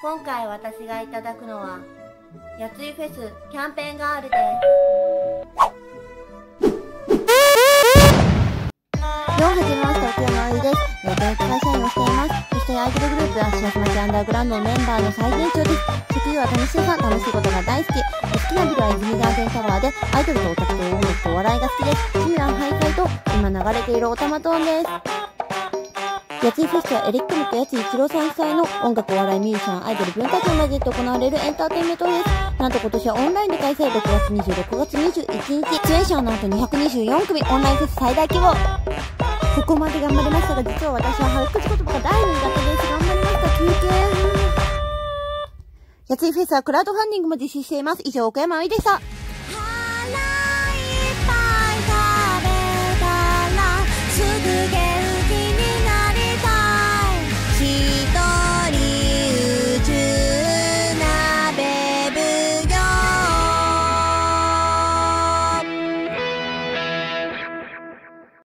今回私がいただくのは、やついフェスキャンペーンガールです。どうもはじめまして、奥山ういです。えー、現役会社員をしています。そしてアイドルグループは、白島町アンダーグラウンドのメンバーの最年長です。職業は楽しいさん、楽しいことが大好き。好きなビルは泉ガーデンタワーで、アイドルとオタクと音楽とお笑いが好きです。趣味はハイファイと、今流れているオタマトーンです。やついフェスはエレクトリックやつい一郎さん主催の音楽お笑いミュージシャンアイドル文化庁を交えて行われるエンターテインメントです。なんと今年はオンラインで開催6月26月21日。出演者はなんと224組オンラインフェス最大規模。ここまで頑張りましたが、実は私は早口言葉が大苦手です。頑張りました。休憩。やついフェスはクラウドファンディングも実施しています。以上、岡山あいでした。